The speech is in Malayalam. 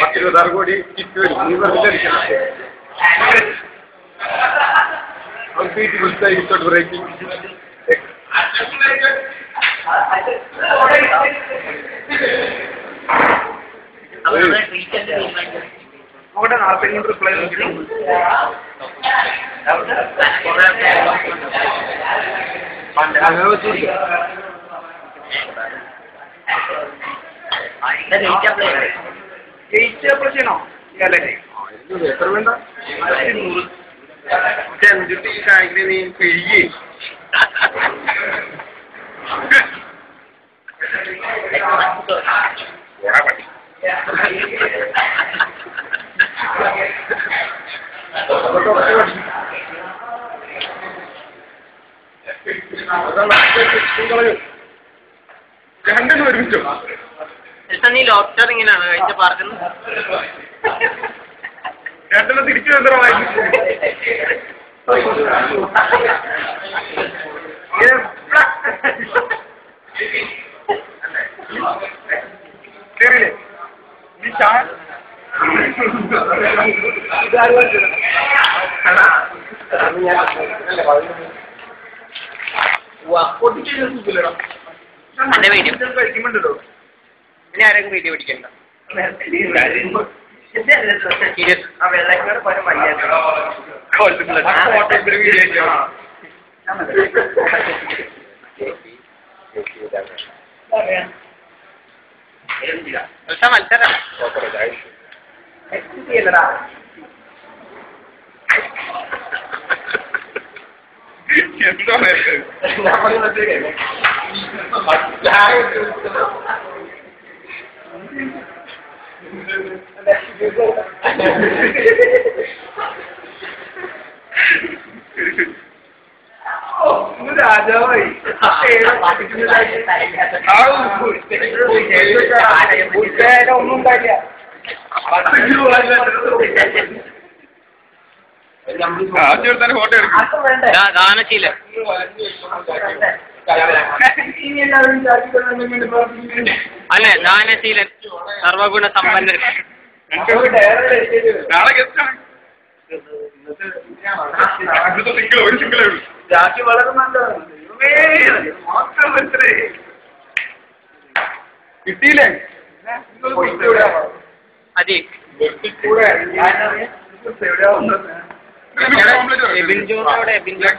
പത്തിരുപത്താറ് കോടി ഇങ്ങോട്ട് ബ്രേക്കിംഗ് നോക്കട്ടെ നാളെ റിപ്ലൈ അങ്ങനെ വെച്ചിരിക്കും. ജയിച്ച പ്രശ്നോ ഇയാളല്ലേ എത്ര വേണ്ട? ഈ കായ്ക്കിനെ നീ? പിഴിയേ രണ്ടെണ്ണം ഒരുമിച്ചോ നീ ലോക്ടർ ഇങ്ങനെയാണ് കഴിച്ച പാർക്കുന്നത് രണ്ടെണ്ണം തിരിച്ചു തന്ത്രമായി കേറിയില്ലേ നീ ചാൻ എന്റെ വീഡിയോ ഇനി ആരെങ്കിലും വീഡിയോ പിടിക്കണ്ട. não é? Não, não sei o Mudada, não, Algo. Você não mudaria. Bate de olho, photo എടുക്കും. ഗാനശീലൻ അല്ലെ ദാനശീലൻ സർവഗുണ സമ്പന്നൻ. നാളെ ഗസ്റ്റ് ആണ്. ഇന്നത്തെ സിംഗിൾ ഒരു സിംഗിളേ ഉള്ളൂ. ജാതി മാത്രം കിട്ടിയില്ലേ? അതി എബിൻ ജോൺ അവിടെ എബിൻ ജോൺ